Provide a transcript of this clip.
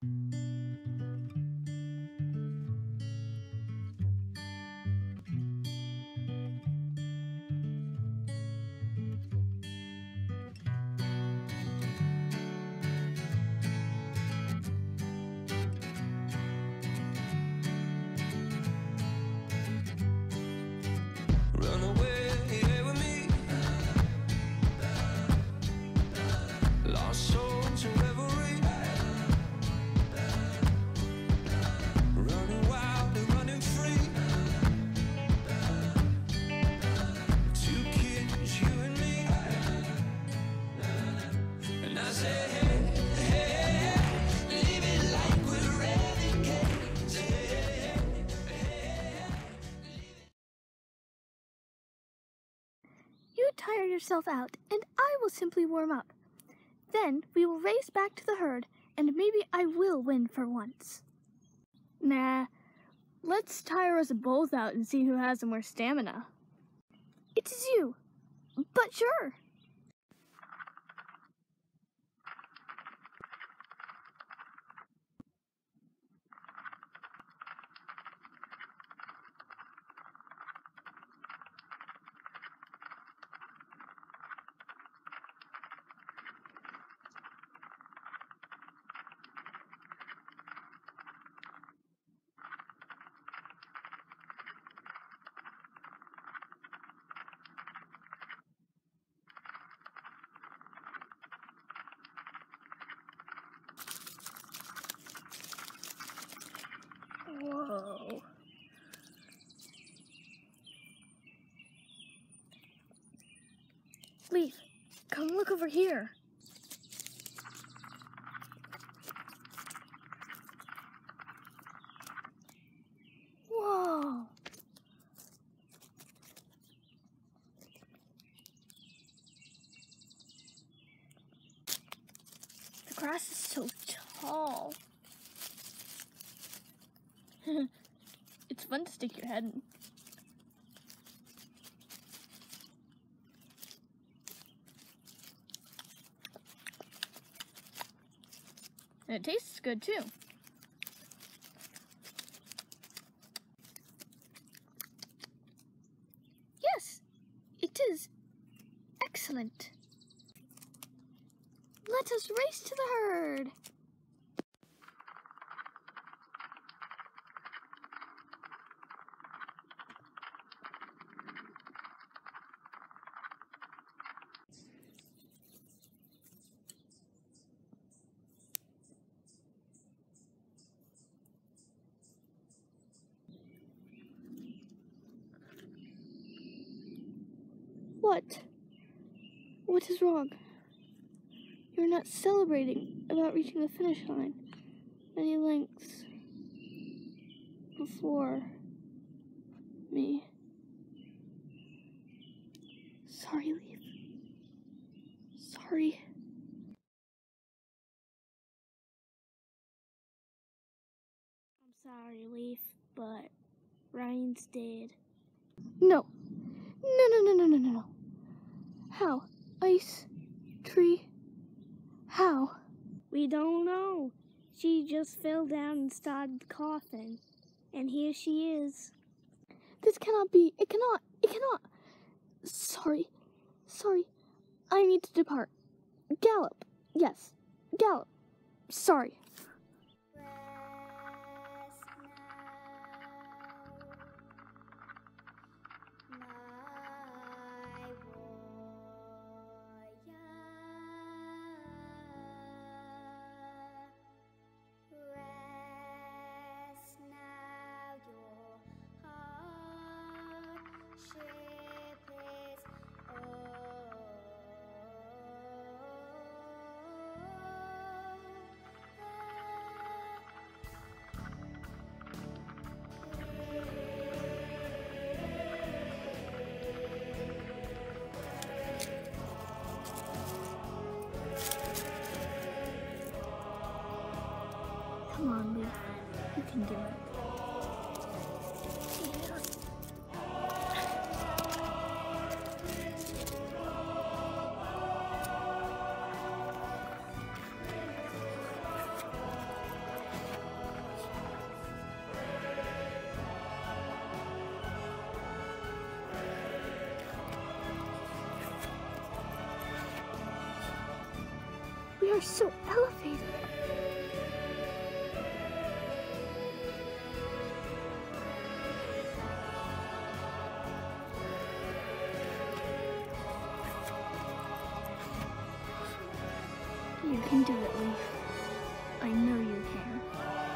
Run You tire yourself out, and I will simply warm up. Then we will race back to the herd, and maybe I will win for once. Nah, let's tire us both out and see who has the more stamina. It is you, but sure. Whoa. Leaf, come look over here. Whoa. The grass is so tall. it's fun to stick your head in. And it tastes good too. Yes, it is excellent. Let us race to the herd. What? What is wrong? You're not celebrating about reaching the finish line Many lengths before me. Sorry, Leaf. Sorry. I'm sorry, Leaf, but Ryan's dead. No. No, no, no, no, no, no, no. How? Ice? Tree? How? We don't know. She just fell down and started coughing. And here she is. This cannot be. It cannot. It cannot. Sorry. Sorry. I need to depart. Gallop. Yes. Gallop. Sorry. Come on, Lee. You can do it. We are so elevated. You can do it, Leaf. I know you can.